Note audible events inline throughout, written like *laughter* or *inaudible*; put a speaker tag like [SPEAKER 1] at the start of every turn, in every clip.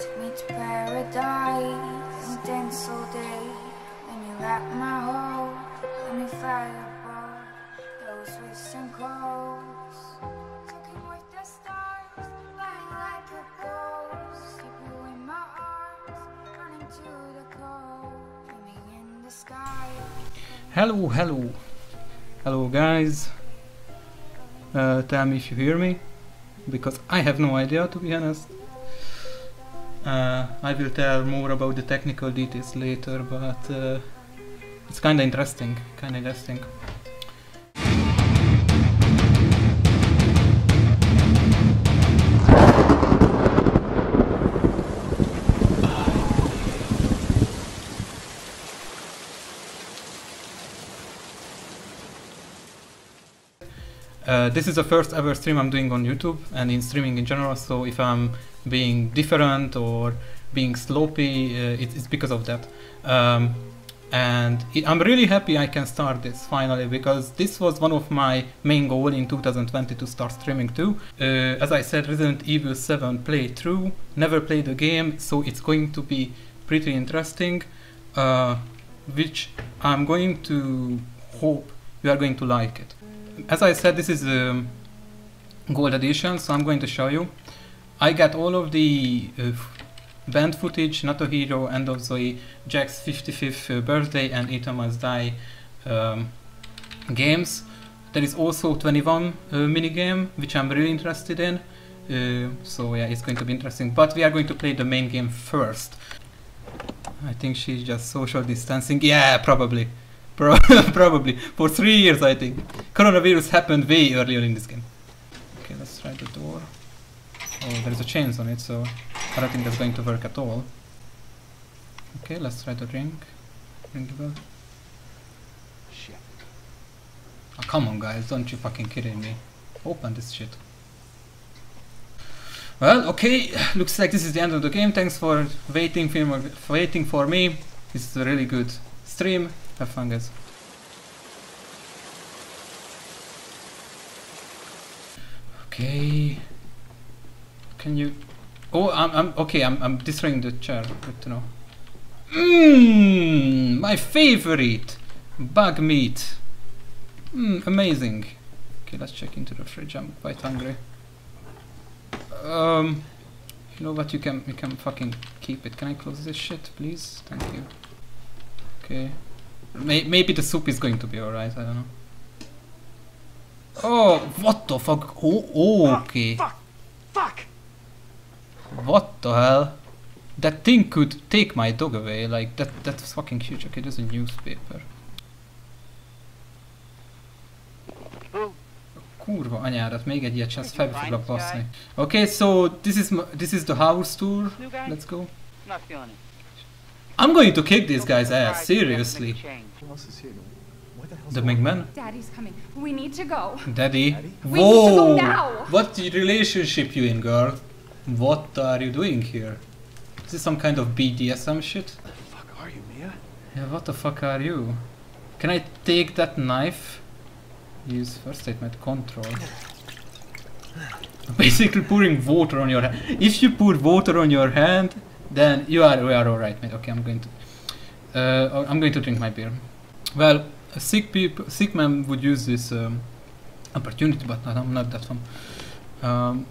[SPEAKER 1] Took me to paradise and dance all day. Let me rock my hoe, let me fireball. Those wrists and with the stars, flying like a ghost. Keep you in my arms, running to the cold. Dreaming in the sky.
[SPEAKER 2] Hello, hello. Hello, guys. Uh, tell me if you hear me, because I have no idea, to be honest. Uh, I will tell more about the technical details later, but uh, it's kinda interesting. Kinda interesting. This is the first ever stream I'm doing on YouTube and in streaming in general. So if I'm being different or being sloppy, uh, it, it's because of that. Um, and I'm really happy I can start this finally because this was one of my main goal in 2020 to start streaming too. Uh, as I said, Resident Evil 7 playthrough, never played the game, so it's going to be pretty interesting, uh, which I'm going to hope you are going to like it as I said, this is a gold edition, so I'm going to show you. I got all of the uh, Banned Footage, Not a Hero, End of Zoe, Jack's 55th uh, birthday, and Ethan Must Die um, games. There is also 21 uh, minigame, which I'm really interested in. Uh, so yeah, it's going to be interesting. But we are going to play the main game first. I think she's just social distancing. Yeah, probably. Pro *laughs* probably. For three years, I think. Coronavirus happened way earlier in this game. Okay, let's try the door. Oh, there's a chains on it, so I don't think that's going to work at all. Okay, let's try the ring. Ring the bell.
[SPEAKER 3] Shit.
[SPEAKER 2] Oh, come on, guys, don't you fucking kidding me. Open this shit. Well, okay, *sighs* looks like this is the end of the game. Thanks for waiting for, waiting for me. This is a really good stream. Have fun, guys. Okay. Can you? Oh, I'm. I'm okay. I'm. I'm destroying the chair. Good to know. Mmm, my favorite bug meat. Mmm, amazing. Okay, let's check into the fridge. I'm quite hungry. Um, you know what? You can. You can fucking keep it. Can I close this shit, please? Thank you. Okay. May maybe the soup is going to be alright, I don't know. Oh, what the fuck? Oh, oh okay.
[SPEAKER 3] Fuck! Fuck!
[SPEAKER 2] What the hell? That thing could take my dog away, like that that's fucking huge. Okay, there's a newspaper. Kurva anyárat, még egy ilyet, az fel foglak baszni. Okay, so this is m- this is the house tour. Let's go.
[SPEAKER 3] Not feeling it.
[SPEAKER 2] I'm going to kick this guy's ass, seriously.
[SPEAKER 4] The hell's
[SPEAKER 2] The
[SPEAKER 4] going
[SPEAKER 2] big man?
[SPEAKER 5] Daddy's coming. We need to go.
[SPEAKER 2] Daddy?
[SPEAKER 4] Daddy?
[SPEAKER 5] We need to go
[SPEAKER 2] Whoa!
[SPEAKER 5] now.
[SPEAKER 2] What relationship you in, girl? What are you doing here? Is this some kind of BDSM shit?
[SPEAKER 4] What the fuck are you, Mia?
[SPEAKER 2] Yeah, what the fuck are you? Can I take that knife? Use first statement control. *sighs* Basically pouring water on your hand. If you pour water on your hand, then you are you are alright, mate. Okay, I'm going to uh, I'm going to drink my beer. Well, a sick people, sick man would use this um, opportunity, but not, I'm not that one. Um,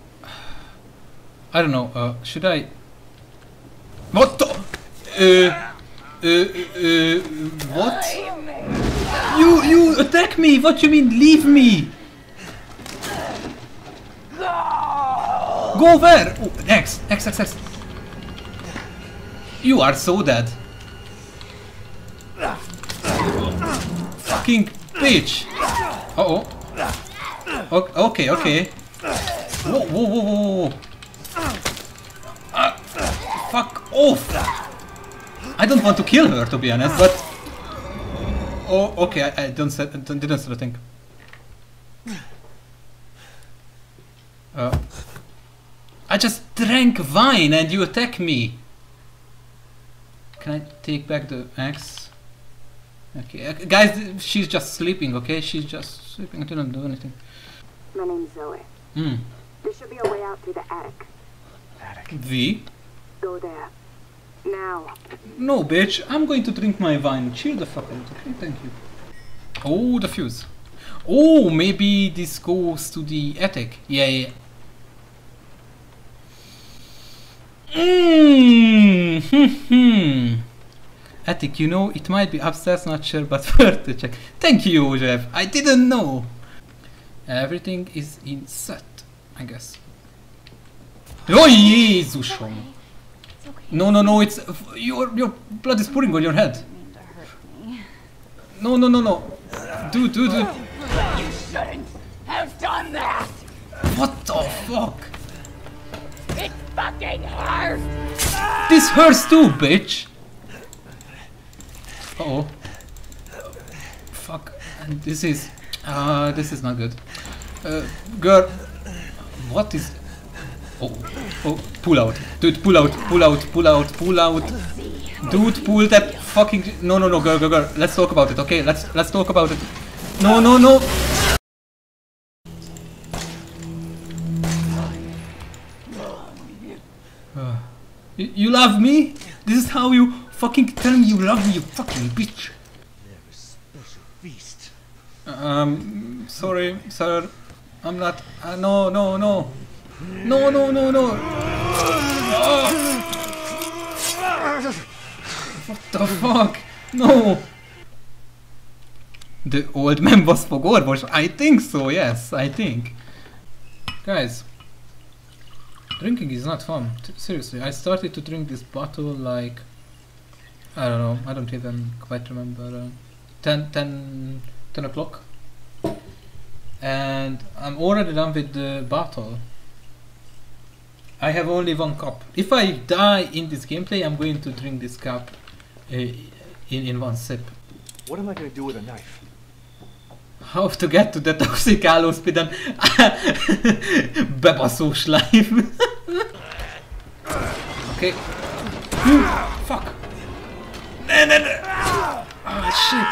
[SPEAKER 2] I don't know. Uh, should I? What the? Uh, uh, uh, what? You you attack me! What you mean? Leave me! Go where? Oh, X X X X. You are so dead. Fucking bitch! Uh oh. Okay, okay. Whoa, whoa, whoa, whoa, whoa. Ah, fuck off! I don't want to kill her, to be honest, but... Oh, okay, I, I don't don't, didn't thing. Uh, I just drank wine and you attack me! Can I take back the axe? Okay, uh, guys, she's just sleeping, okay? She's just sleeping, I didn't do anything.
[SPEAKER 6] My name's Zoe.
[SPEAKER 2] Hmm.
[SPEAKER 6] There should be a way out through the attic.
[SPEAKER 4] Attic.
[SPEAKER 2] V?
[SPEAKER 6] Go there. Now.
[SPEAKER 2] No, bitch, I'm going to drink my wine. Chill the fuck out, okay? Thank you. Oh, the fuse. Oh, maybe this goes to the attic. Yeah, yeah. Mmm. Hmm. Attic, you know, it might be upstairs, not sure, but *laughs* worth to check. Thank you, Jeff. I didn't know. Everything is in set, I guess. Oh, Jézusom! No, no, no, it's your your blood is pouring on your head.
[SPEAKER 5] I didn't mean to hurt me.
[SPEAKER 2] No, no, no, no. Dude, dude, dude.
[SPEAKER 7] You shouldn't have done that!
[SPEAKER 2] What the fuck?
[SPEAKER 7] It fucking hurts!
[SPEAKER 2] This hurts too, bitch. Oh. Fuck. And this is. Uh, this is not good. Uh, girl. What is. Oh, oh, pull out. Dude, pull out, pull out, pull out, pull out. Dude, pull that fucking. No, no, no, girl, girl, girl. Let's talk about it, okay? Let's let's talk about it. No, no, no. Uh, you love me? This is how you fucking tell me you love me, you fucking bitch. Um, sorry, sir. I'm not. Uh, no, no, no. No, no, no, no. What the fuck? No. The old man was fogorvos? I think so, yes, I think. Guys, drinking is not fun. T- seriously, I started to drink this bottle like. I don't know, I don't even quite remember. Uh, 10, 10, 10 o'clock. And I'm already done with the bottle. I have only one cup. If I die in this gameplay, I'm going to drink this cup uh, in, in one sip.
[SPEAKER 4] What am I gonna do with a knife?
[SPEAKER 2] How to get to the toxic állóspiden bebaszós live. okay. Hmm, Fuck. Ne, then... Ah, shit.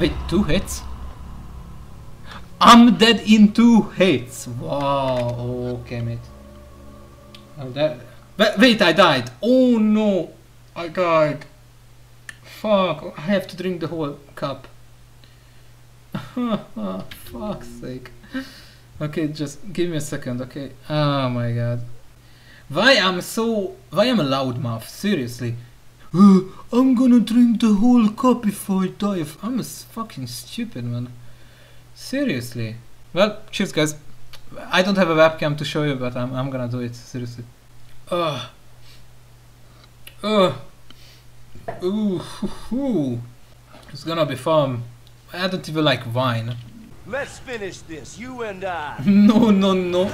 [SPEAKER 2] Wait, two hits? I'm dead in two hits. Wow. Okay, mate. Oh, that. Wait, wait, I died. Oh no, I died. Fuck. I have to drink the whole cup. *laughs* Fuck's sake. Okay, just give me a second, okay? Oh my god. Why I'm so... Why I'm a loudmouth? Seriously. "Uh, I'm gonna drink the whole cup if I die. If I'm a fucking stupid, man. Seriously. Well, cheers, guys. I don't have a webcam to show you, but I'm, I'm gonna do it. Seriously. Ugh. Ugh. Ooh. hoo, hoo. It's gonna be fun. I don't even like wine.
[SPEAKER 8] Let's finish this, you and I. *laughs*
[SPEAKER 2] No, no, no.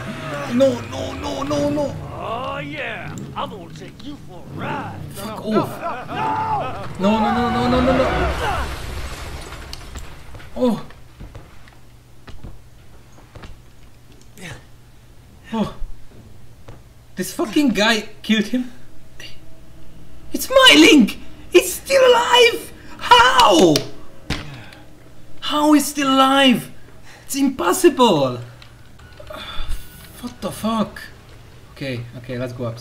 [SPEAKER 2] No, no, no, no, no.
[SPEAKER 8] Oh yeah, I'm gonna take you for a ride.
[SPEAKER 2] Fuck off. No, no, no, no, no, no, no. Oh. Yeah! Oh. This fucking guy killed him. It's my Link! It's still alive! How? How is still alive? It's impossible! What the fuck? Okay, okay, let's go up.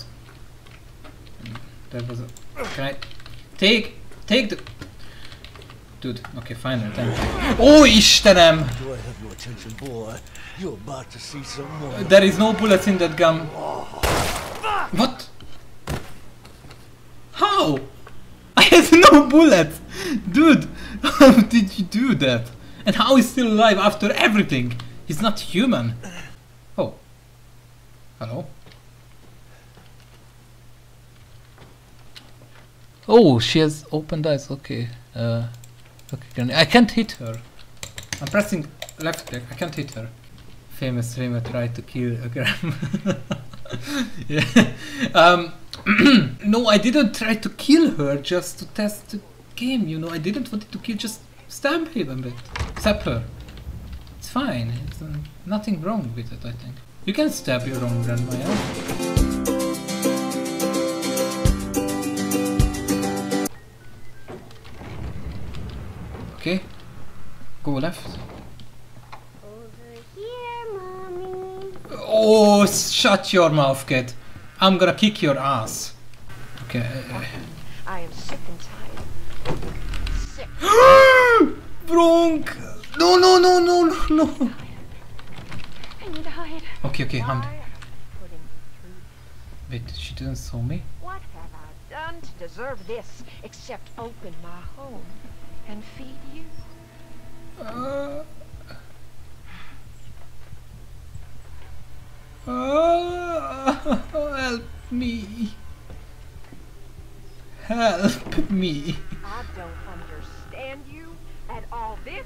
[SPEAKER 2] That was a... Can I... Take... Take the... Dude, okay, finally, thank you. Oh, Istenem!
[SPEAKER 8] Do I have your attention, boy? You're about to see some more.
[SPEAKER 2] There is no bullets in that gun. What? How? I had *laughs* no bullets! Dude, *laughs* how did you do that? And how is still alive after everything? He's not human. Oh. Hello? Oh, she has opened eyes, okay. Uh, okay, can, I can't hit her. I'm pressing left click, I can't hit her. Famous streamer tried to kill a gram. *laughs* yeah. Um, *clears throat* no, I didn't try to kill her just to test the game, you know. I didn't want to kill, just stab him a bit. Stab her. It's fine. It's uh, nothing wrong with it, I think. You can stab your own grandma, yeah? Go left.
[SPEAKER 6] Over here, mommy.
[SPEAKER 2] Oh, shut your mouth, kid. I'm gonna kick your ass. Okay.
[SPEAKER 9] I am sick and tired. Sick. *gasps*
[SPEAKER 2] Bronk! No, no, no, no, no, no.
[SPEAKER 5] I need to hide.
[SPEAKER 2] Okay, okay, I'm.
[SPEAKER 9] Why are you putting me through this?
[SPEAKER 2] Wait, she didn't saw me.
[SPEAKER 9] What have I done to deserve this except open my home and feed you?
[SPEAKER 2] Uh, uh, help me. Help me.
[SPEAKER 9] I don't understand you at all. This is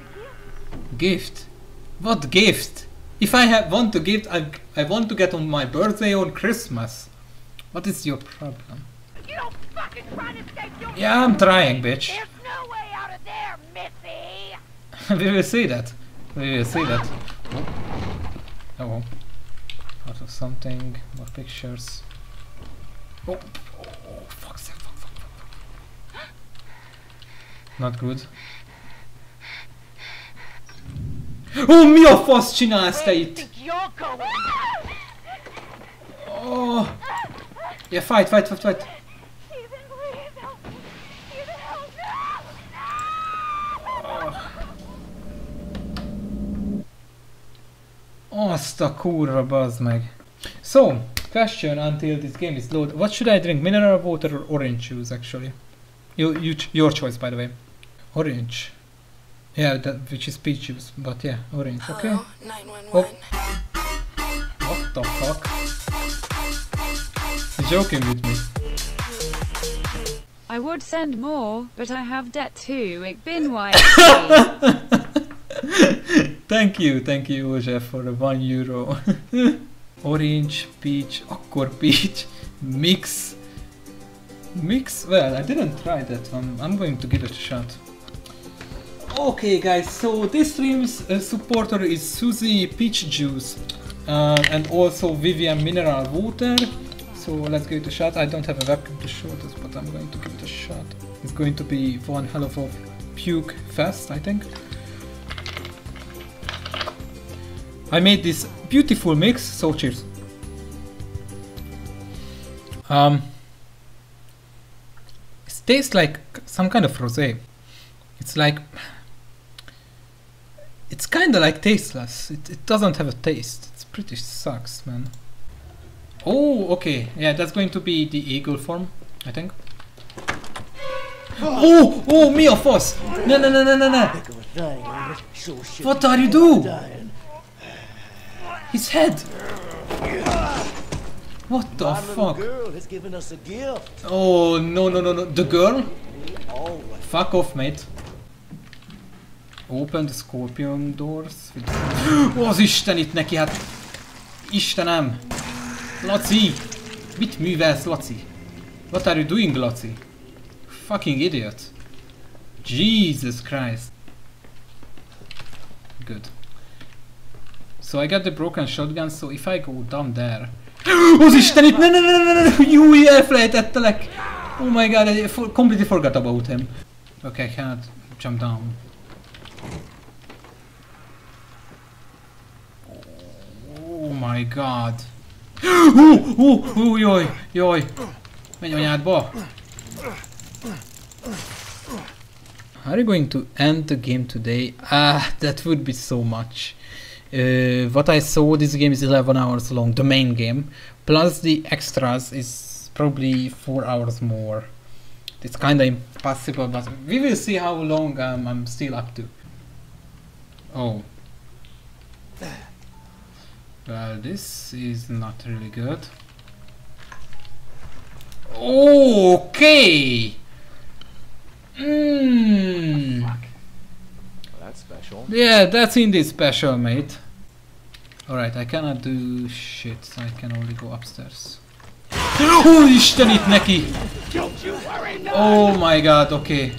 [SPEAKER 9] a gift.
[SPEAKER 2] Gift? What gift? If I have want to gift, I, I want to get on my birthday or Christmas. What is your problem?
[SPEAKER 7] You don't fucking try to escape your
[SPEAKER 2] Yeah, I'm trying, bitch.
[SPEAKER 7] There's no way out of there, Missy! *laughs*
[SPEAKER 2] we will see that. We will see that. Oh. Out of something. More pictures. Oh, oh, oh fuck, fuck, fuck, fuck, fuck. *gasps* Not good. *gasps* Oh, mi a fasz csinálsz te
[SPEAKER 7] Where do you
[SPEAKER 2] itt?
[SPEAKER 7] think you're going?
[SPEAKER 2] Oh. Yeah, fight, fight, fight, fight.
[SPEAKER 7] Ethan, please help me! Ethan, help!
[SPEAKER 2] Azt a kurva bazd meg. So, question until this game is loaded. What should I drink? Mineral water or orange juice actually? You, you ch- your choice by the way. Orange. Yeah, that, which is peach juice, but yeah, orange, okay?
[SPEAKER 10] Hello, 911.
[SPEAKER 2] What the fuck? You're joking with me.
[SPEAKER 5] I would send more, but I have debt too. Ik bin white.
[SPEAKER 2] Thank you, thank you József for the one euro. *laughs* Orange, peach, akkor peach, mix. Mix? Well, I didn't try that one. I'm going to give it a shot. Okay guys, so this stream's uh, supporter is Suzy Peach Juice uh, and also Vivian Mineral Water. So let's give it a shot. I don't have a webcam to show this, but I'm going to give it a shot. It's going to be one hell of a puke fest, I think. I made this beautiful mix, so cheers. Um, it tastes like some kind of rosé. It's like it's kind of like tasteless. It, it doesn't have a taste. It's pretty sucks, man. Oh, okay. Yeah, that's going to be the eagle form, I think. *gasps* Oh, oh, me of us! No, no, no, no, no, no!
[SPEAKER 8] Heck of a thing, ain't it? Sure shit
[SPEAKER 2] What are you
[SPEAKER 8] ain't
[SPEAKER 2] do?
[SPEAKER 8] dying.
[SPEAKER 2] His head! What the fuck?
[SPEAKER 8] girl has given us a gift.
[SPEAKER 2] Oh, no, no, no, no. The girl? Fuck off, mate. Open the scorpion doors. az Isten itt neki, hát... Istenem! Laci! Mit művelsz, Laci? What are you doing, Laci? Fucking idiot. Jesus Christ. Good. So I got the broken shotgun, so if I go down there... *gasps* Az Isten itt! Ne, ne, ne, ne, ne, ne! Júj, *laughs* elfelejtettelek! Oh my god, I completely forgot about him. Okay, I cannot jump down. Oh my god. *gasps* Hú, hú, hú, jaj, jaj. Menj anyádba. Are you going to end the game today? Ah, that would be so much. Uh, what I saw, this game is 11 hours long, the main game. Plus the extras is probably 4 hours more. It's kinda impossible, but we will see how long um, I'm still up to. Oh. Well, this is not really good. Okay! Mmm.
[SPEAKER 4] Well, that's special.
[SPEAKER 2] Yeah, that's indeed special, mate. Alright, I cannot do shit, so I can only go upstairs. Oh, Isten itt neki! Oh my god, okay.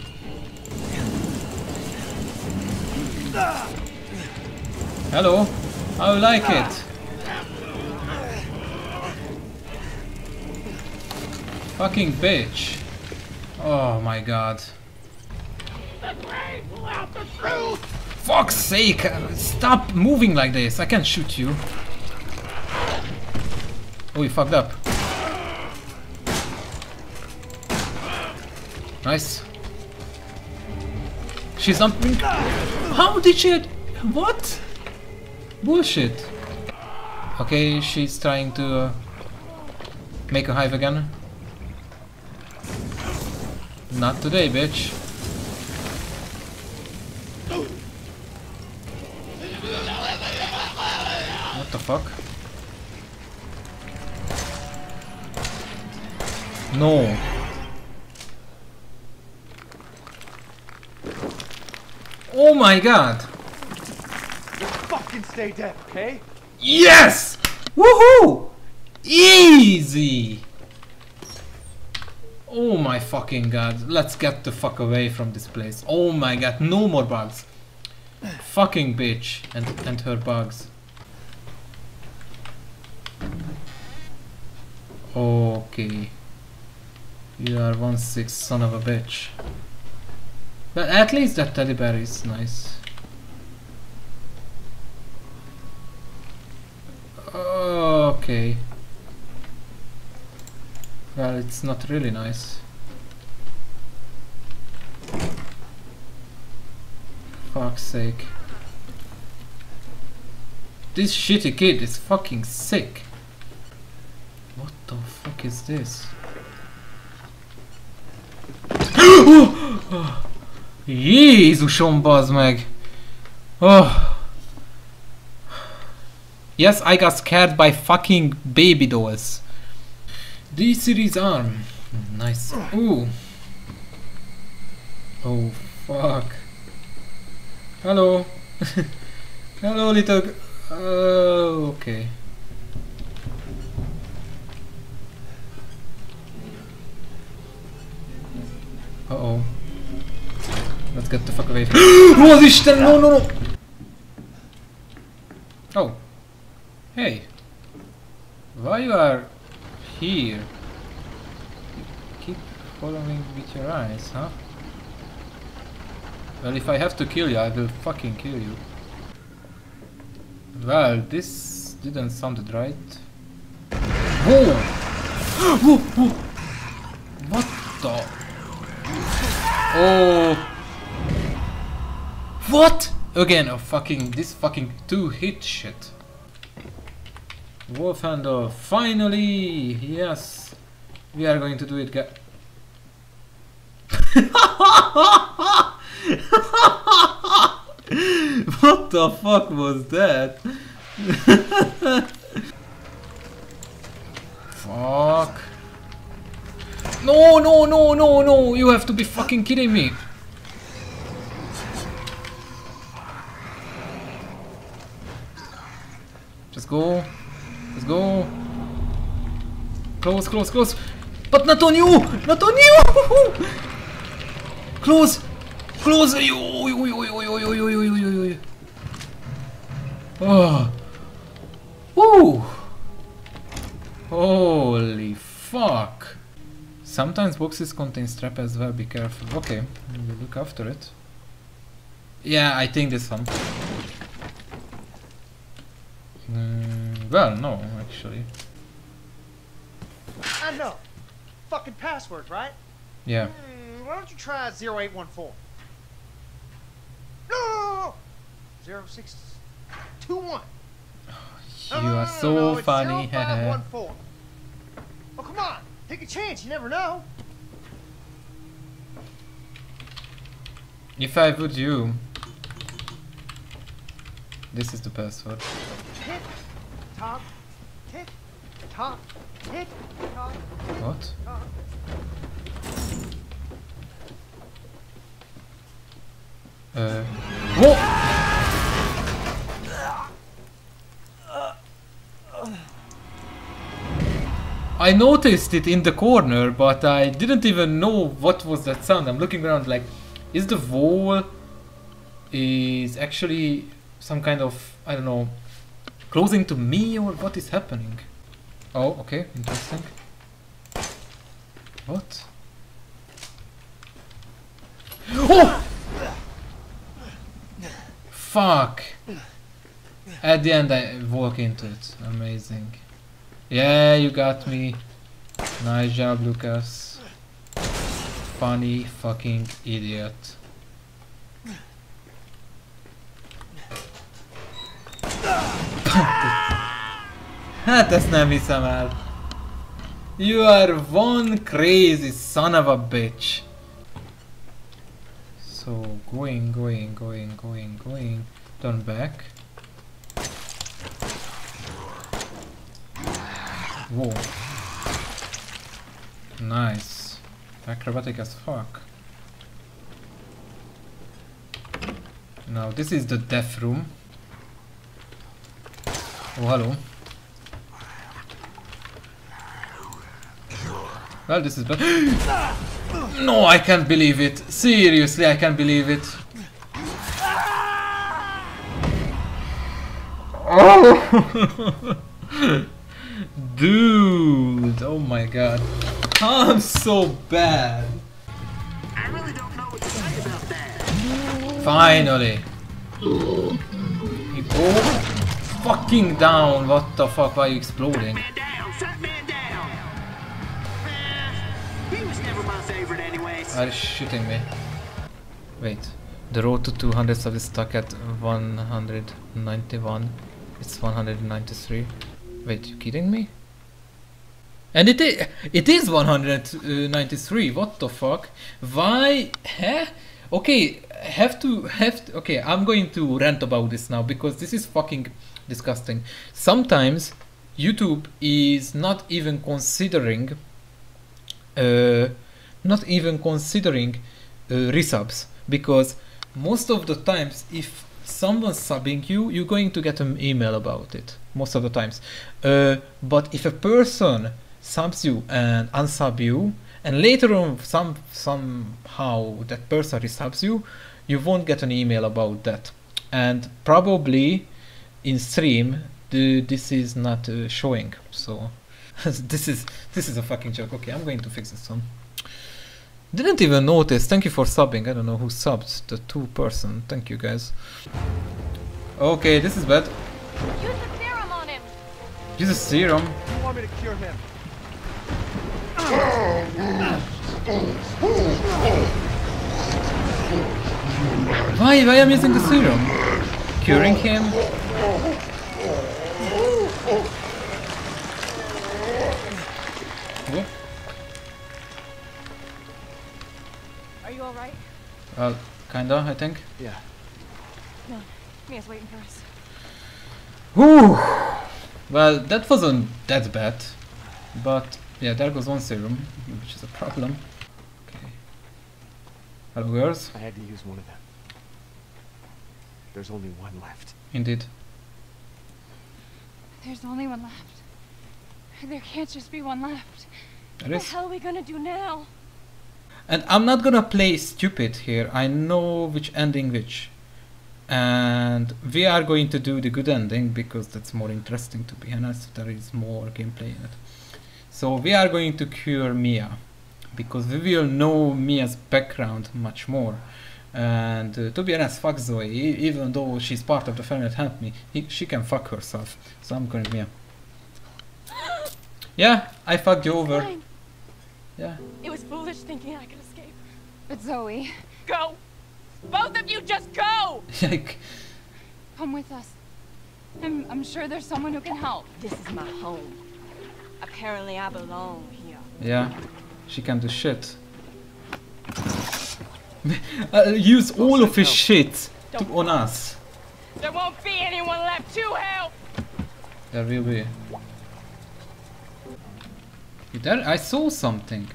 [SPEAKER 2] Hello, how you like it? Fucking bitch. Oh my god. Fuck's sake! Stop moving like this! I can't shoot you. Oh, you fucked up. Nice. She's not. How did she? What? Bullshit. Okay, she's trying to uh, make a hive again. Not today, bitch. Fuck? No. Oh my god!
[SPEAKER 3] Fucking stay dead, okay?
[SPEAKER 2] Yes! Woohoo! Easy! Oh my fucking god. Let's get the fuck away from this place. Oh my god, no more bugs. Fucking bitch and, and her bugs. Okay. You are one six son of a bitch. But at least that teddy bear is nice. Okay. Well, it's not really nice. Fuck's sake. This shitty kid is fucking sick. The fuck is this? Jézusom, bazd meg! Oh. Yes, I got scared by fucking baby dolls. D-Series arm. Nice. Ooh. Oh, fuck. Hello. *laughs* Hello, little... Oh, okay. Uh-oh. Let's get the fuck away from... *gasps* Was Isten! No, no, no! Oh. Hey. Why you are here? You keep following with your eyes, huh? Well, if I have to kill you, I will fucking kill you. Well, this didn't sound right. Whoa! Whoa! *gasps* Whoa! What the? Oh! What? Again, a fucking this fucking two hit shit. Wolfhandle, finally! Yes! We are going to do it, guys. *laughs* what the fuck was that? *laughs* fuck. No, no, no, no, no! You have to be fucking kidding me! Just go. Let's go. Close, close, close. But not on you! Not on you! close! Close! Oh. Woo! Holy fuck. Sometimes boxes contain strap as well, be careful. Okay, we'll look after it. Yeah, I think this one. Mm, well, no, actually.
[SPEAKER 10] I know. Fucking password, right?
[SPEAKER 2] Yeah.
[SPEAKER 10] Hmm, why don't you try 0814? No, no, no, no. 0621.
[SPEAKER 2] You are so funny.
[SPEAKER 10] Oh, come on. Take a chance. You never know.
[SPEAKER 2] if I would you, this is the password.
[SPEAKER 10] Tick, tock, tick, tock, tick, tock,
[SPEAKER 2] What?
[SPEAKER 10] tock.
[SPEAKER 2] Uh. Whoa! I noticed it in the corner, but I didn't even know what was that sound. I'm looking around like, is the wall is actually some kind of I don't know closing to me or what is happening? Oh, okay, interesting. What? Oh! Fuck! At the end I walk into it. Amazing. Yeah, you got me. Nice job, Lucas. Funny fucking idiot. Hát ezt nem hiszem el. You are one crazy son of a bitch. So going, going, going, going, going. Turn back. Whoa. Nice. Acrobatic as fuck. Now this is the death room. Oh hello. Well this is bad. *gasps* no, I can't believe it. Seriously, I can't believe it. Oh! *laughs* *laughs* Dude, oh my god. I'm so bad.
[SPEAKER 11] I really don't know what to say about that.
[SPEAKER 2] Finally. You go fucking down. What the fuck? Why are you exploding?
[SPEAKER 11] Down, shut down. Eh, he was never my favorite anyways.
[SPEAKER 2] Are you shooting me? Wait. The road to 200 sub is stuck at 191. It's 193. Wait, you kidding me? And it is, it is 193. What the fuck? Why? Huh? Okay, have to have to, okay. I'm going to rant about this now because this is fucking disgusting. Sometimes YouTube is not even considering, uh, not even considering uh, resubs because most of the times if someone's subbing you, you're going to get an email about it most of the times. Uh, but if a person subs you and unsub you, and later on some somehow that person resubs you, you won't get an email about that. And probably in stream the, this is not uh, showing. So *laughs* this is this is a fucking joke. Okay, I'm going to fix this one. Didn't even notice. Thank you for subbing. I don't know who subbed. The two person. Thank you guys. Okay, this is bad.
[SPEAKER 7] Use
[SPEAKER 2] a serum.
[SPEAKER 10] You want me to cure him?
[SPEAKER 2] Why? Why am I using the serum? Curing him? What?
[SPEAKER 7] Are you alright?
[SPEAKER 2] Well, uh, kinda, I think.
[SPEAKER 4] Yeah.
[SPEAKER 7] No. Mia's waiting for us.
[SPEAKER 2] Whew. Well, that wasn't that bad. But, yeah, there goes one serum, which is a problem. Okay. Hello, girls.
[SPEAKER 4] I had to use one of them. There's only one left.
[SPEAKER 2] Indeed.
[SPEAKER 7] There's only one left. There can't just be one left.
[SPEAKER 2] There
[SPEAKER 7] What
[SPEAKER 2] is.
[SPEAKER 7] the hell are we gonna do now?
[SPEAKER 2] And I'm not gonna play stupid here. I know which ending which. And we are going to do the good ending because that's more interesting to be honest. There is more gameplay in it. So we are going to cure Mia because we will know Mia's background much more. And uh, to be honest, fuck Zoe. E- even though she's part of the family that helped me, he, she can fuck herself. So I'm going Mia. *gasps* Yeah, I fucked you over. Yeah.
[SPEAKER 7] It was foolish thinking I could escape.
[SPEAKER 1] But Zoe,
[SPEAKER 7] Go! Both of you just go! *laughs*
[SPEAKER 2] like,
[SPEAKER 1] come with us. I'm, I'm sure there's someone who can help.
[SPEAKER 9] This is my home. Apparently I belong here.
[SPEAKER 2] Yeah, she can do shit. *laughs* use all of his shit to, on us.
[SPEAKER 7] There won't be anyone left to help!
[SPEAKER 2] There will be. There, I saw something.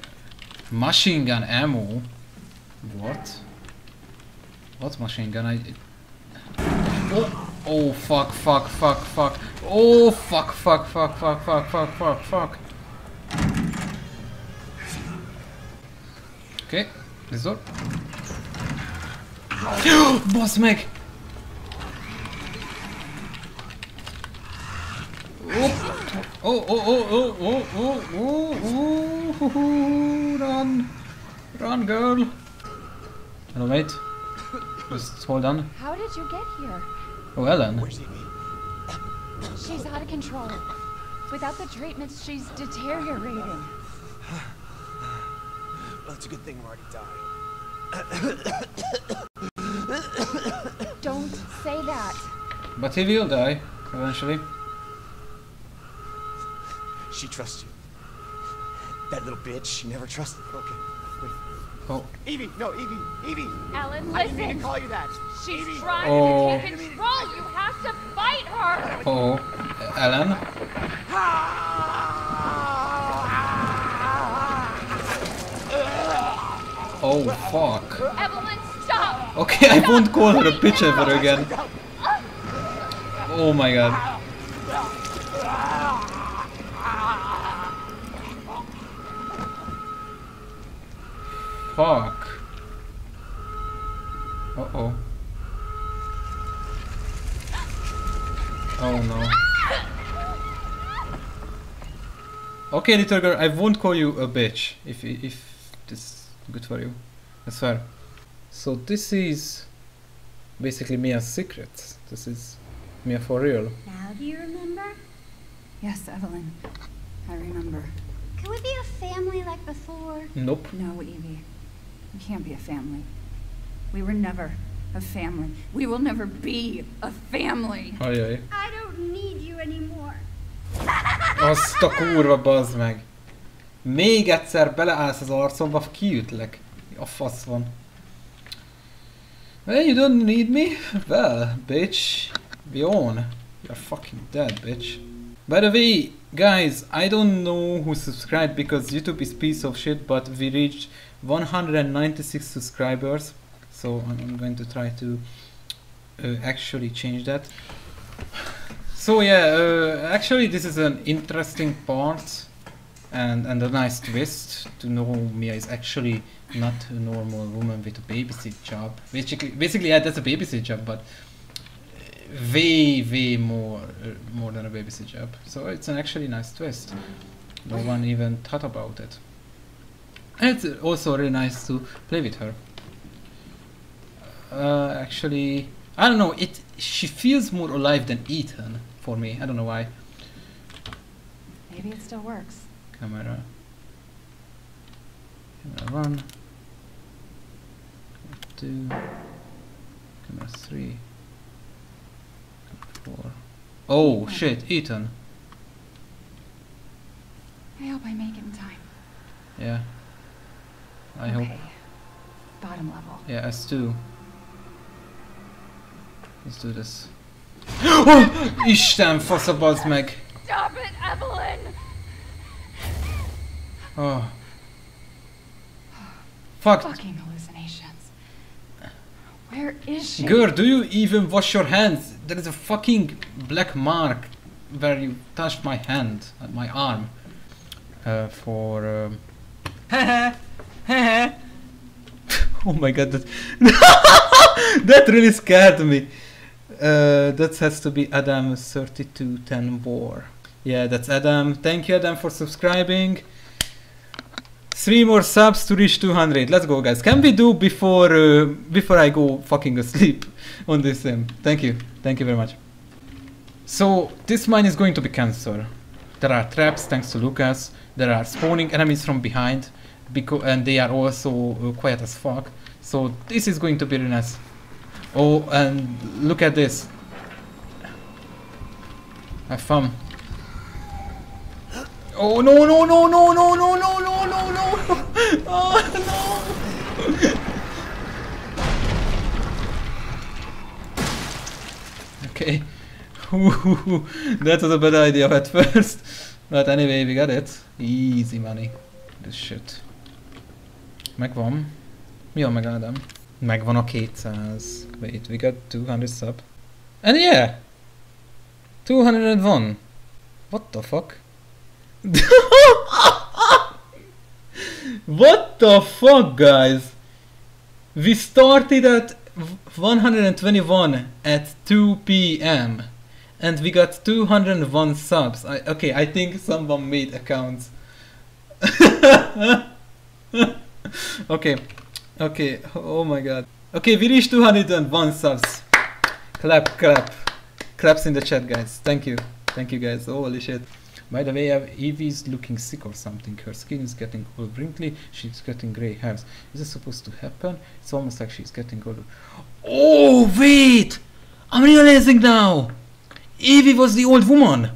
[SPEAKER 2] Machine gun ammo. What? What machine gun? I. Oh, oh fuck! Fuck! Fuck! Fuck! Oh fuck! Fuck! Fuck! Fuck! Fuck! Fuck! Fuck! Fuck! Okay, this door. Boss Meg! Oh, oh, oh, oh, oh, oh, oh, oh, oh, oh, run, run, girl. Hello, mate. Just hold on.
[SPEAKER 1] How did you get here?
[SPEAKER 2] Oh, Ellen.
[SPEAKER 1] She's out of control.
[SPEAKER 7] Without the treatments, she's deteriorating.
[SPEAKER 10] Well, it's a good thing Marty died.
[SPEAKER 7] Don't say that.
[SPEAKER 2] But he will die, eventually.
[SPEAKER 10] She trusts you. That little bitch, she never trusted. Okay, wait.
[SPEAKER 2] Oh.
[SPEAKER 10] Evie, no, Evie, Evie.
[SPEAKER 7] Alan,
[SPEAKER 10] I didn't mean
[SPEAKER 7] listen.
[SPEAKER 10] to call you that.
[SPEAKER 7] She's
[SPEAKER 10] Evie.
[SPEAKER 7] trying
[SPEAKER 2] Oh.
[SPEAKER 7] to take control. You have to fight her.
[SPEAKER 2] Oh, Alan. Oh fuck.
[SPEAKER 7] Evelyn, stop.
[SPEAKER 2] Okay, I won't call her a bitch ever again. Oh my god. Fuck. Uh oh. Oh no. Okay, little girl, I won't call you a bitch if if this good for you. That's fair. So this is basically Mia's secret. This is Mia for real.
[SPEAKER 12] Now do you remember?
[SPEAKER 13] Yes, Evelyn. I remember.
[SPEAKER 12] Can we be a family like before?
[SPEAKER 2] Nope.
[SPEAKER 13] No, Evie. We can't be a family. We were never a family. We will never be a family.
[SPEAKER 2] Ajaj.
[SPEAKER 12] I don't need you anymore. *laughs*
[SPEAKER 2] Azt a kurva bazd meg. Még egyszer beleállsz az arcomba, kiütlek. A fasz van. Well, you don't need me? Well, bitch. Be on. You're fucking dead, bitch. By the way, guys, I don't know who subscribed because YouTube is piece of shit, but we reached 196 subscribers. So I'm going to try to uh, actually change that. So yeah, uh, actually this is an interesting part and and a nice twist to know Mia is actually not a normal woman with a babysit job. Basically, basically yeah, that's a babysit job, but way way more uh, more than a babysit job. So it's an actually nice twist. No one even thought about it. And it's also really nice to play with her. Uh, actually, I don't know. It she feels more alive than Ethan for me. I don't know why.
[SPEAKER 13] Maybe it still works.
[SPEAKER 2] Camera. Camera one. Camera two. Camera three. Camera four. Oh shit, Ethan.
[SPEAKER 13] I hope I make it in time.
[SPEAKER 2] Yeah. I hope.
[SPEAKER 13] Bottom level.
[SPEAKER 2] Yeah, S2. Let's do this. oh! Isten, fasz a bazd meg!
[SPEAKER 7] Stop it, Evelyn.
[SPEAKER 2] Oh. Fuck.
[SPEAKER 13] Fucking hallucinations. Where is she?
[SPEAKER 2] Girl, do you even wash your hands? There is a fucking black mark where you touched my hand, uh, my arm. Uh, for. Um... *laughs* *laughs* oh my god, that. *laughs* that really scared me. Uh, that has to be Adam 3210 War. Yeah, that's Adam. Thank you, Adam, for subscribing. Three more subs to reach 200. Let's go, guys. Can we do before uh, before I go fucking asleep *laughs* on this sim? Thank you. Thank you very much. So this mine is going to be cancelled. There are traps thanks to Lucas. There are spawning enemies from behind, because and they are also uh, quiet as fuck. So this is going to be really nice. Oh, and look at this. Have fun. Oh no no no no no no no no no no! *laughs* Oh no! *laughs* okay. *laughs* that was a bad idea at first. But anyway, we got it. Easy money. This shit. Megvan. Mi van meg Ádám? Megvan a 200. Wait, we got 200 sub. And yeah! 201. What the fuck? *laughs* what the fuck, guys? We started at 121 at 2 p.m. and we got 201 subs. I, okay, I think someone made accounts. *laughs* *laughs* okay, okay, oh my god. Okay, we reached 201 subs. Clap, clap. Claps in the chat, guys. Thank you. Thank you, guys. Holy shit. By the way, uh, Evie's looking sick or something. Her skin is getting all wrinkly. She's getting grey hairs. Is this supposed to happen? It's almost like she's getting older. Oh wait! I'm realizing now. Evie was the old woman.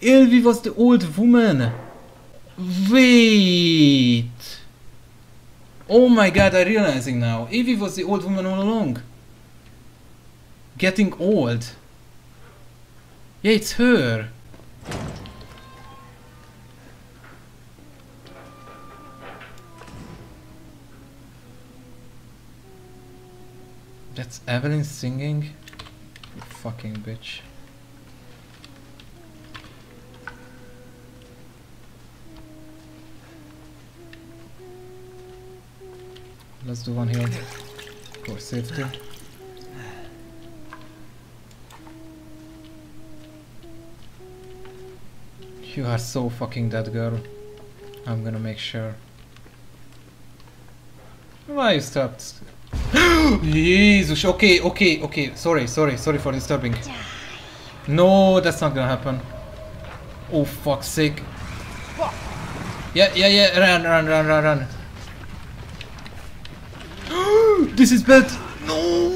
[SPEAKER 2] Evie was the old woman. Wait. Oh my god, I'm realizing now. Evie was the old woman all along. Getting old. Yeah, it's her. That's Evelyn singing? You fucking bitch. Let's do one here for safety. You are so fucking dead, girl. I'm gonna make sure. Why you stopped? *gasps* Jesus, okay, okay, okay. Sorry, sorry, sorry for disturbing. No, that's not gonna happen. Oh, fuck's sake. Yeah, yeah, yeah, run, run, run, run, run. This is bad. No.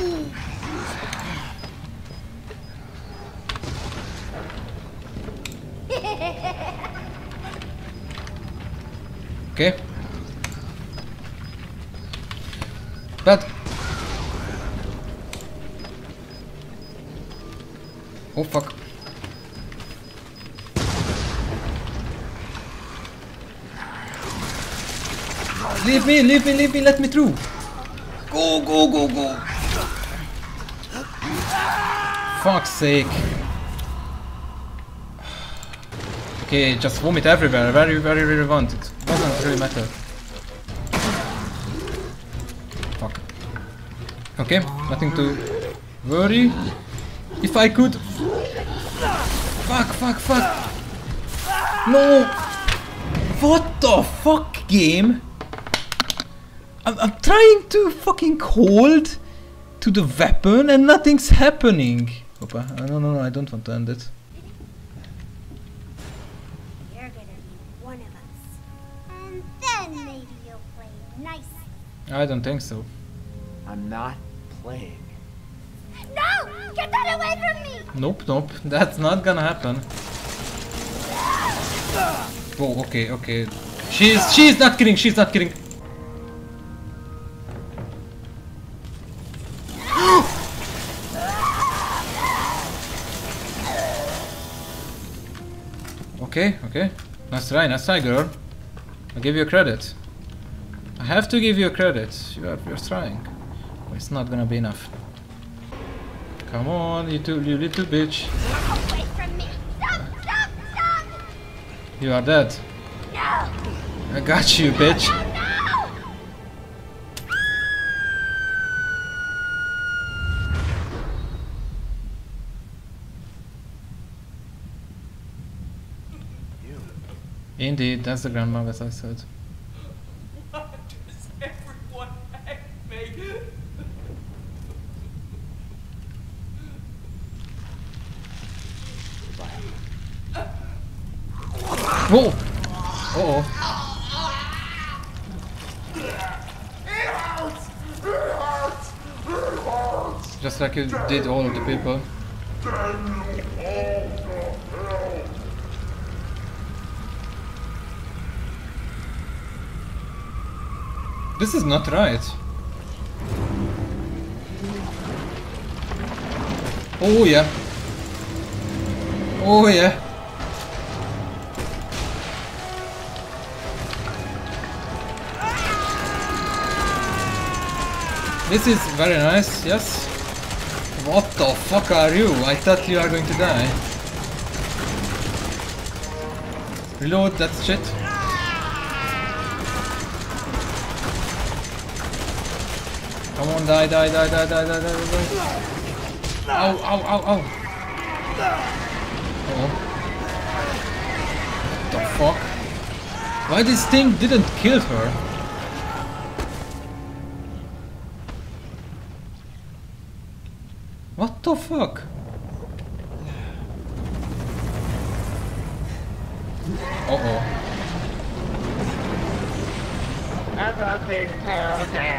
[SPEAKER 2] Okay. Bad. Oh fuck. Leave me, leave me, leave me, let me through. Go, go, go, go. Fuck's sake. Okay, just vomit everywhere, very, very, really want. It doesn't really matter. Fuck. Okay, nothing to worry. If I could... Fuck, fuck, fuck. No! What the fuck, game? I'm, I'm trying to fucking hold to the weapon and nothing's happening. Opa, uh, no, no, no, I don't want to end it.
[SPEAKER 12] You're gonna be one of us. And then maybe you'll play nice.
[SPEAKER 2] I don't think so.
[SPEAKER 4] I'm not playing.
[SPEAKER 12] No! Get that away from me!
[SPEAKER 2] Nope, nope, that's not gonna happen. Oh, okay, okay. She's she's not kidding, she's not kidding. Okay, okay. Nice try, nice try, girl. I'll give you credit. I have to give you credit. You are you're trying. But it's not gonna be enough. Come on, you, two, you little bitch.
[SPEAKER 12] Away from me! Stop! Stop! Stop!
[SPEAKER 2] You are dead.
[SPEAKER 12] No!
[SPEAKER 2] I got you, bitch. Indeed, that's the grandma as I said. Whoa! Uh oh. Oh. It hurts! It hurts! It hurts! Just like you did all of the people. This is not right. Oh yeah. Oh yeah. This is very nice, yes. What the fuck are you? I thought you are going to die. Reload that shit. Come on, die, die, die, die, die, die, die, die. Ow, ow, ow, ow. Uh oh. The fuck? Why this thing didn't kill her? What the fuck? Uh-oh. Oh my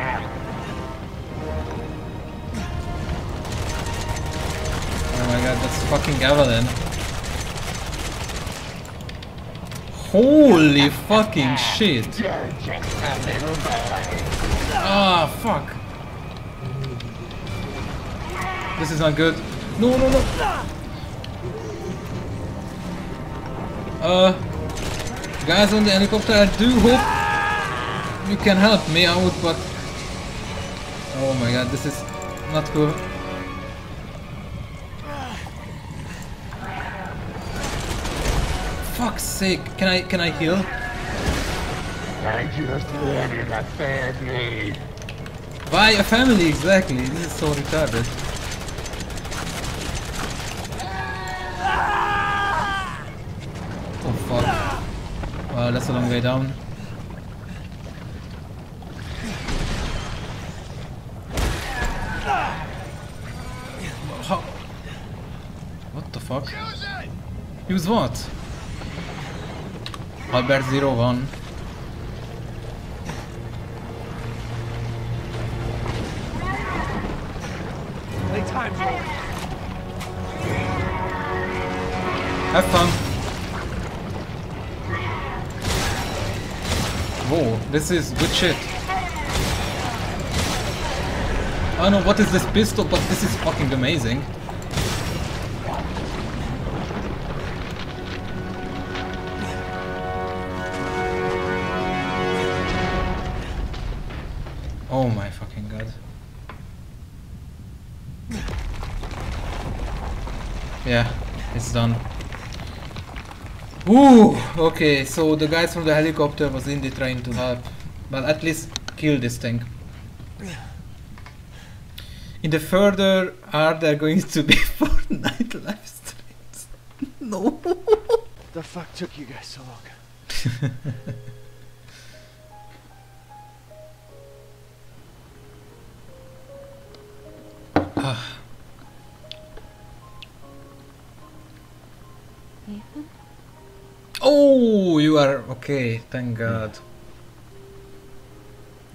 [SPEAKER 2] fucking Evelyn. Holy fucking shit. Ah, fuck. This is not good. No, no, no. Uh, guys on the helicopter, I do hope you can help me out, but... Oh my god, this is not cool. Fuck's sake, can I can I heal?
[SPEAKER 14] I just wanted a family.
[SPEAKER 2] Why a family exactly? This is so retarded. Oh fuck. Wow, that's a long way down. How? What the fuck? Use what? Albert zero one.
[SPEAKER 3] Playtime's over.
[SPEAKER 2] Have fun. Whoa, this is good shit. I don't know what is this pistol, but this is fucking amazing. Okay, so the guys from the helicopter was indeed trying to help, but at least kill this thing. In the further, are there going to be *laughs* Fortnite live streams? *laughs* no.
[SPEAKER 4] The fuck took you guys so long? *laughs*
[SPEAKER 2] you are okay. Thank hmm. God.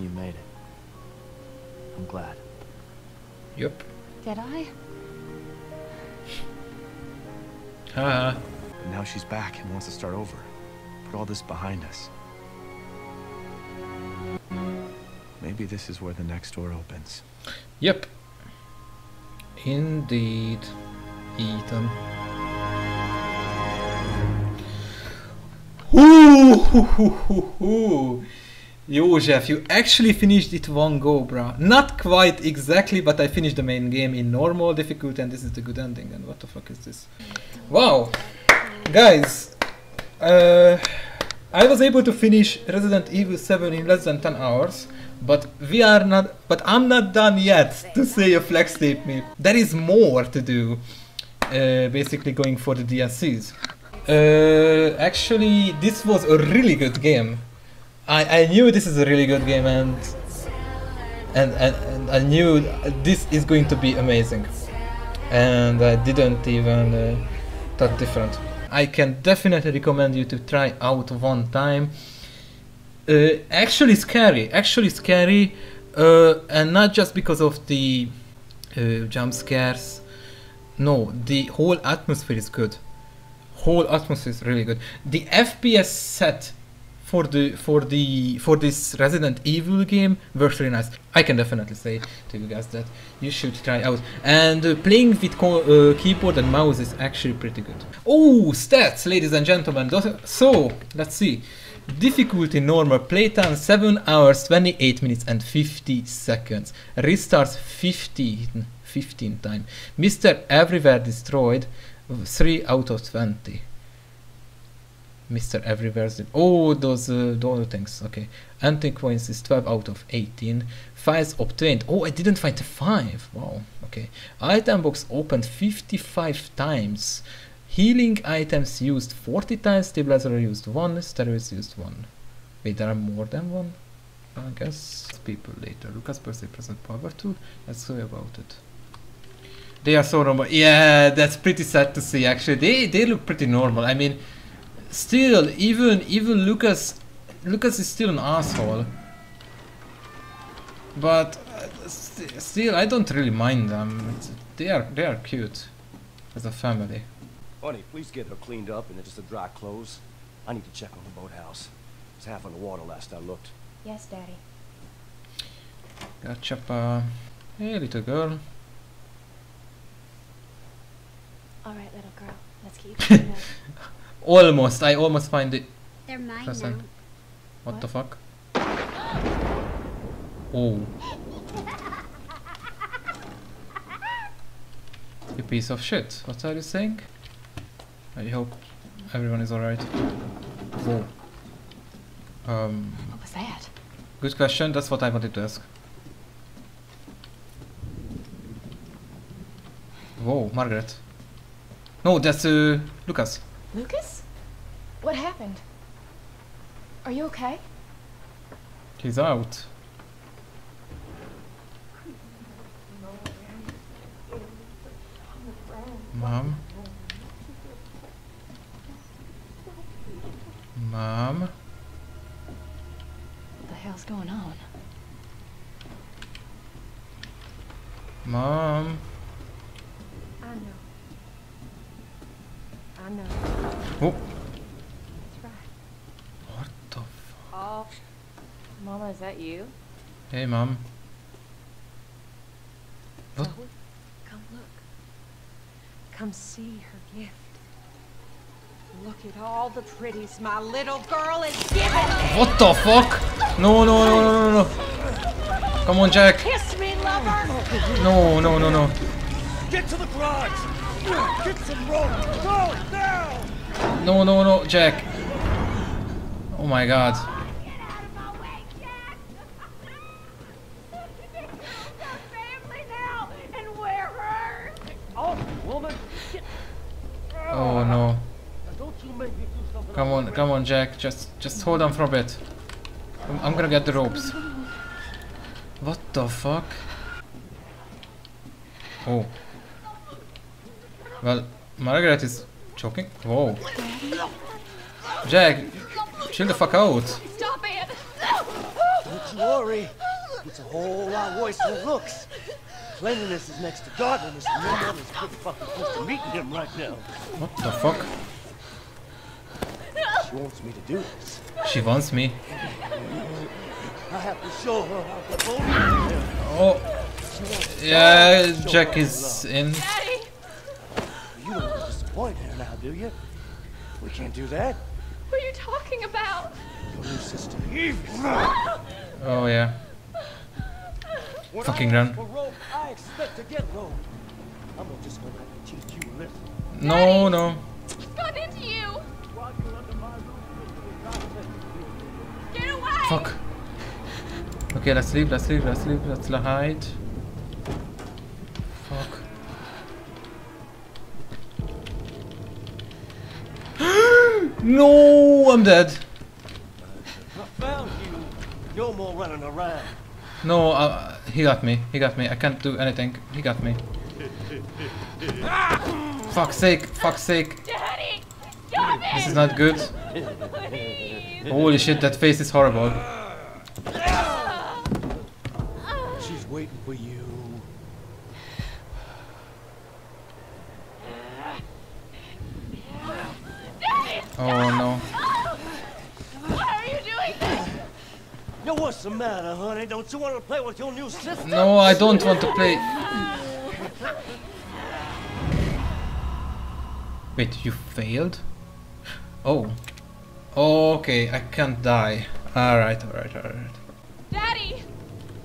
[SPEAKER 4] You made it. I'm glad.
[SPEAKER 2] Yep.
[SPEAKER 5] Did I?
[SPEAKER 2] Haha.
[SPEAKER 4] But now she's back and wants to start over. Put all this behind us. Maybe this is where the next door opens.
[SPEAKER 2] Yep. Indeed. Ethan. Ooh, hoo. Josef, you actually finished it one go, bruh. Not quite exactly, but I finished the main game in normal difficulty and this is the good ending. And what the fuck is this? Wow. Guys, uh, I was able to finish Resident Evil 7 in less than 10 hours. But we are not, but I'm not done yet to say a flex tape me. There is more to do, uh, basically going for the DLCs. Uh, actually, this was a really good game. I, I knew this is a really good game and, and, and, and I knew this is going to be amazing. And I didn't even uh, thought different. I can definitely recommend you to try out one time. Uh, actually scary, actually scary, uh, and not just because of the uh, jump scares. No, the whole atmosphere is good. Whole atmosphere is really good. The FPS set for the for the for this Resident Evil game really nice. I can definitely say to you guys that you should try out. And uh, playing with uh, keyboard and mouse is actually pretty good. Oh, stats, ladies and gentlemen. So let's see. Difficulty normal playtime 7 hours 28 minutes and 50 seconds. Restarts 15 15 time. Mr. Everywhere destroyed 3 out of 20. Mr. Everywhere's oh those uh, those things. Okay. Hunting coins is 12 out of 18 files obtained. Oh I didn't find a 5 wow. Okay. Item box opened 55 times. Healing items used 40 times. Stabilizer used 1 steroids used 1 wait there are more than one? I guess. People later. Lucas Percy present power 2 let's see about it they are so normal yeah that's pretty sad to see actually they they look pretty normal I mean still, even even Lucas, Lucas is still an asshole. But uh, st still, I don't really mind them. It's, they are they are cute as a family.
[SPEAKER 10] Honey, please get her cleaned up and just a dry clothes. I need to check on the boathouse. It's half on the water last I looked.
[SPEAKER 15] Yes, Daddy.
[SPEAKER 2] Gotcha, pa. Hey, little girl.
[SPEAKER 15] All right, little girl. Let's keep *laughs* going.
[SPEAKER 2] Almost, I almost find it.
[SPEAKER 12] They're mine
[SPEAKER 2] Present.
[SPEAKER 12] now.
[SPEAKER 2] What, the fuck? Oh. *laughs* You piece of shit. What are you saying? I hope everyone is alright. Whoa. Um,
[SPEAKER 15] What was that?
[SPEAKER 2] good question. That's what I wanted to ask. Whoa, Margaret. No, that's uh, Lucas.
[SPEAKER 15] Lucas? What happened? Are you okay?
[SPEAKER 2] He's out. Mom? Mom?
[SPEAKER 15] What the hell's going on?
[SPEAKER 2] Mom?
[SPEAKER 9] I know. I know.
[SPEAKER 2] Oh,
[SPEAKER 9] That's right.
[SPEAKER 2] what the f-
[SPEAKER 15] Oh, Mama, is that you?
[SPEAKER 2] Hey, Mom. What?
[SPEAKER 9] Zoe, come look. Come see her gift. Look at all the pretties my little girl is giving me.
[SPEAKER 2] What the fuck? No, no, no, no, no, no. Come on, Jack.
[SPEAKER 9] Kiss me, lover.
[SPEAKER 2] No, no, no, no.
[SPEAKER 8] Get to the garage! Get some rope! Go, now!
[SPEAKER 2] No, no, no, Jack. Oh my god.
[SPEAKER 8] Oh,
[SPEAKER 2] no. Come on, come on, Jack. Just, just hold on for a bit. I'm, I'm gonna get the ropes. What the fuck? Oh. Well, Margaret is choking. Whoa. Jack, chill the fuck out.
[SPEAKER 7] Stop it.
[SPEAKER 8] Don't you worry. It's a whole lot worse than it looks. Cleanliness is next to godliness, and your mother's pretty fucking close to meeting him right now.
[SPEAKER 2] What the fuck?
[SPEAKER 8] She wants me to do this.
[SPEAKER 2] She wants me.
[SPEAKER 8] I have to show her how to hold him.
[SPEAKER 2] Oh. Yeah, Jack is in.
[SPEAKER 7] Daddy.
[SPEAKER 8] You don't want to disappoint her now, do you? We can't do that.
[SPEAKER 7] What are you talking about?
[SPEAKER 8] Your new sister, Eve.
[SPEAKER 2] Oh yeah.
[SPEAKER 8] When
[SPEAKER 2] Fucking
[SPEAKER 8] I
[SPEAKER 2] run.
[SPEAKER 8] ask for rope, I expect to get rope. I'm just gonna teach you a lesson.
[SPEAKER 2] No, no.
[SPEAKER 7] He's got into you.
[SPEAKER 8] While you're under my roof, I'll set you free.
[SPEAKER 7] Get away.
[SPEAKER 2] Fuck. Okay, let's leave, let's leave, let's leave, let's hide. No, I'm dead.
[SPEAKER 8] I found you. No more running around.
[SPEAKER 2] No, uh, he got me. He got me. I can't do anything. He got me. Fuck's sake, fuck's sake.
[SPEAKER 7] Daddy. Stop it.
[SPEAKER 2] This is not good.
[SPEAKER 7] Please.
[SPEAKER 2] Holy shit, that face is horrible.
[SPEAKER 8] She's waiting for you.
[SPEAKER 7] Daddy.
[SPEAKER 2] Oh no.
[SPEAKER 7] Why are you doing this?
[SPEAKER 8] Yo, what's the matter, honey? Don't you want to play with your new sister?
[SPEAKER 2] No, I don't want to play. Wait, you failed? Oh. oh okay, I can't die. Alright, alright, alright.
[SPEAKER 7] Daddy.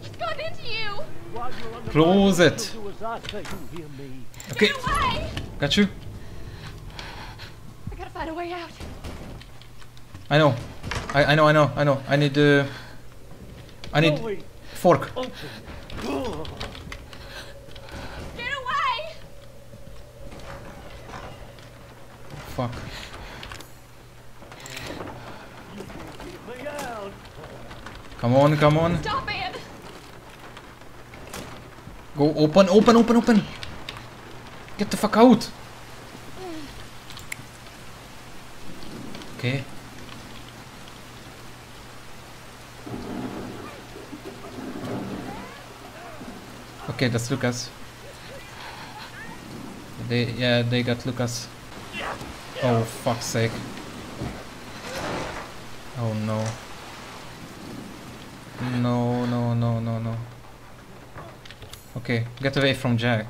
[SPEAKER 7] He's got into you.
[SPEAKER 8] While you're under
[SPEAKER 2] Close it.
[SPEAKER 8] roof, Do as I say, you hear me?
[SPEAKER 2] Okay,
[SPEAKER 7] Get away.
[SPEAKER 2] got you.
[SPEAKER 7] I gotta find a way out.
[SPEAKER 2] I know. I, I know, I know, I know. I need uh, I need
[SPEAKER 8] Chloe,
[SPEAKER 2] fork.
[SPEAKER 7] Get away.
[SPEAKER 2] Fuck.
[SPEAKER 8] Keep me out.
[SPEAKER 2] Come on, come on.
[SPEAKER 7] Stop it.
[SPEAKER 2] Go open, open, open, open. Get the fuck out. Okay. Okay, that's Lucas. They yeah, they got Lucas. Oh fuck's sake. Oh no. No, no, no, no, no. Okay, get away from Jack.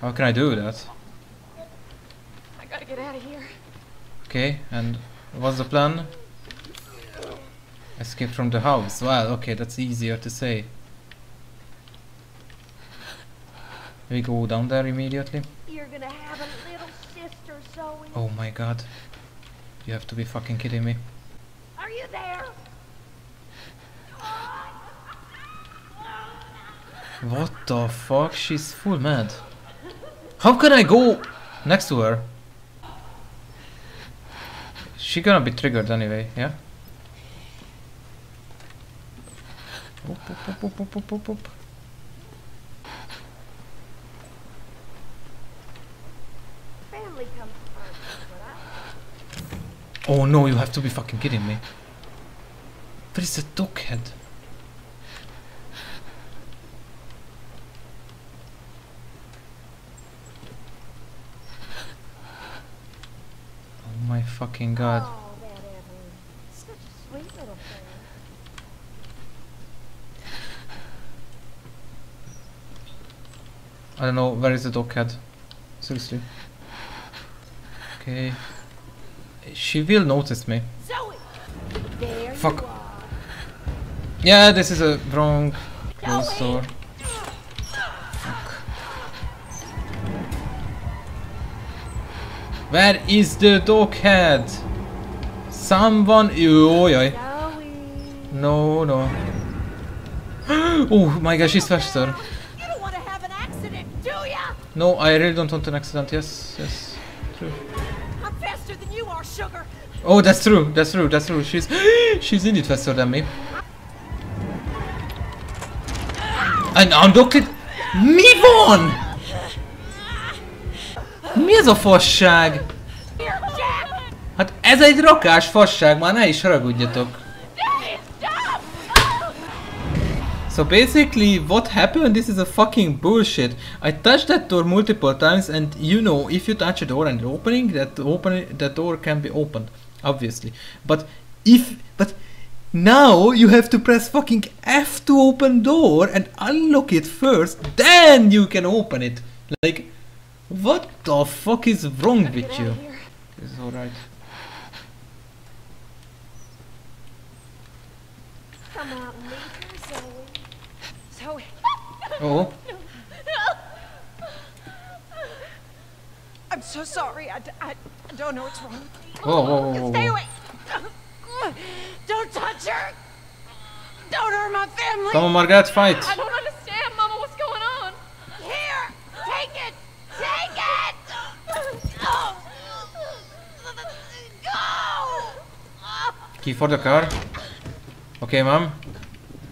[SPEAKER 2] How can I do that?
[SPEAKER 15] I gotta get out of here.
[SPEAKER 2] Okay, and what's the plan? Escape from the house. Well, okay, that's easier to say. We go down there immediately.
[SPEAKER 12] You're gonna have a little sister.
[SPEAKER 2] Oh my god. You have to be fucking kidding me.
[SPEAKER 12] Are you there?
[SPEAKER 2] What the fuck? She's full mad. How can I go next to her? She gonna be triggered anyway, yeah? Oop, oop, oop, oop, oop, oop, oop.
[SPEAKER 12] Family comes first, but I
[SPEAKER 2] Oh no, you have to be fucking kidding me. Where is the dog head? Oh my fucking god.
[SPEAKER 12] Oh. Such a sweet little thing.
[SPEAKER 2] I don't know, where is the dog head? Seriously. Okay. She will notice me.
[SPEAKER 12] Zoe!
[SPEAKER 2] Fuck. Yeah, this is a wrong closed door. Where is the dog head? Someone. Oj, oj. No, no. *gasps* Oh my gosh, she's faster.
[SPEAKER 12] You don't want to have an accident, do ya?
[SPEAKER 2] No, I really don't want an accident. Yes, yes. Oh, that's true. That's true. That's true. She's *gasps* she's indeed faster than me. And unlocked it. Mi van? Mi ez a fasság? Hát ez egy rakás fasság, már ne is haragudjatok. So basically what happened this is a fucking bullshit. I touched that door multiple times and you know if you touch a door and opening that open that door can be opened obviously. But if but now you have to press fucking F to open door and unlock it first then you can open it. Like what the fuck is wrong with you? It's alright.
[SPEAKER 12] Come out and her, Zoe.
[SPEAKER 15] Zoe.
[SPEAKER 2] Oh.
[SPEAKER 9] I'm so sorry. I, d- I don't know what's wrong.
[SPEAKER 2] Whoa, whoa, whoa,
[SPEAKER 9] Stay away. Don't touch her. Don't hurt my family.
[SPEAKER 2] Come on Margaret, fight!
[SPEAKER 15] I don't understand, Mama. What's going on?
[SPEAKER 12] Here! Take it! Take it! Go!
[SPEAKER 2] Key for the car. Okay mom.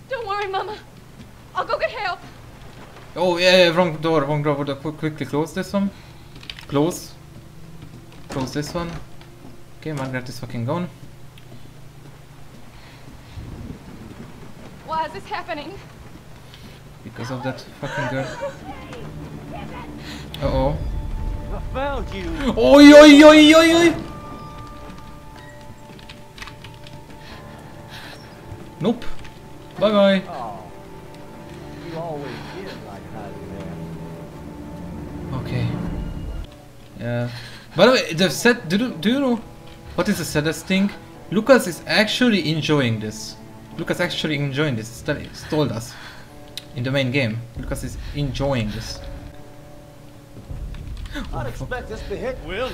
[SPEAKER 15] Don't worry, Mama. I'll go get help.
[SPEAKER 2] Oh yeah, yeah, wrong door, wrong door. Would I qu- quickly close this one? Close. Close this one. Okay, Margaret is fucking gone.
[SPEAKER 15] Why is this happening?
[SPEAKER 2] Because of that fucking girl. Uh oh.
[SPEAKER 8] I found you.
[SPEAKER 2] Oi, oi, oi, oi, oi! Nope. Bye bye. Yeah. By the way, the sad. Do you, do you know what is the saddest thing? Lucas is actually enjoying this. Lucas is actually enjoying this. It's it's told us in the main game. Lucas is enjoying this.
[SPEAKER 8] I'd expect this to hit Will.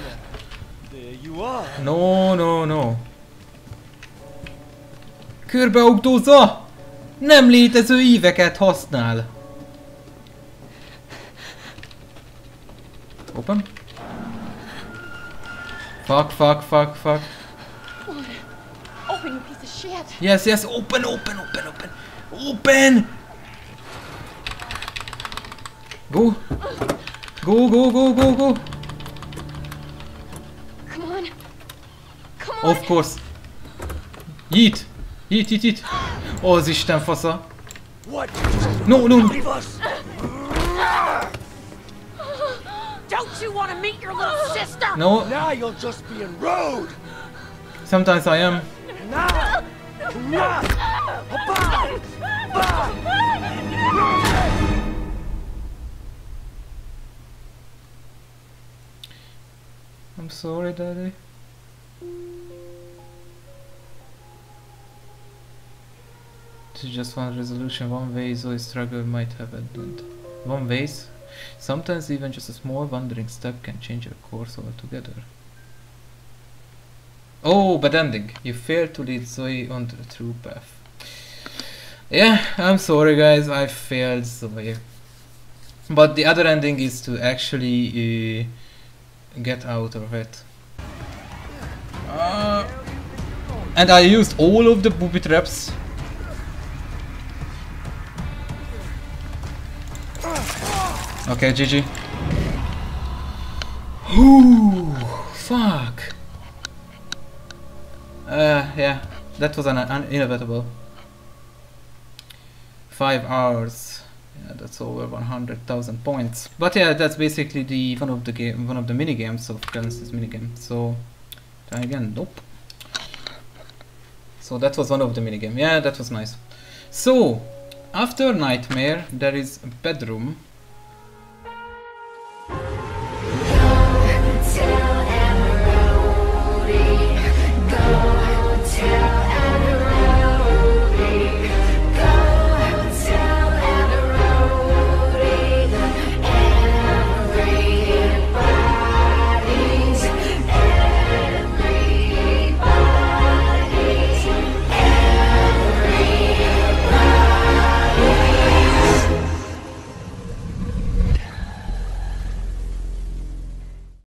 [SPEAKER 8] There you are.
[SPEAKER 2] No, no, no. Körbeugdózza! Nem létező íveket használ. Open. Fuck, fuck, fuck, fuck.
[SPEAKER 15] Open, you piece of shit.
[SPEAKER 2] Yes, yes, open, open, open, open. Open! Go. Go, go, go, go, go.
[SPEAKER 15] Come on. Come
[SPEAKER 2] Of course. Yeet! Yeet, yeet, yeet! Ó, az Isten fasza!
[SPEAKER 8] What?
[SPEAKER 2] No, no, no!
[SPEAKER 9] You want to meet your little *gasps* sister?
[SPEAKER 2] No.
[SPEAKER 8] Now you're just being rude!
[SPEAKER 2] Sometimes I am.
[SPEAKER 8] Now! Now! Bye!
[SPEAKER 2] I'm sorry, daddy. This is just one resolution, one way Zoe struggle might have ended. One ways? Sometimes even just a small wandering step can change your course altogether. Oh, bad ending. You failed to lead Zoe on the true path. Yeah, I'm sorry guys, I failed Zoe. But the other ending is to actually uh, get out of it. Uh, and I used all of the booby traps. Okay, GG. Ooh, fuck. Uh, yeah, that was an, an inevitable. Five hours. Yeah, that's over 100,000 points. But yeah, that's basically the one of the game, one of the mini games of Genesis minigame. So try again. Nope. So that was one of the minigame. Yeah, that was nice. So after Nightmare, there is a bedroom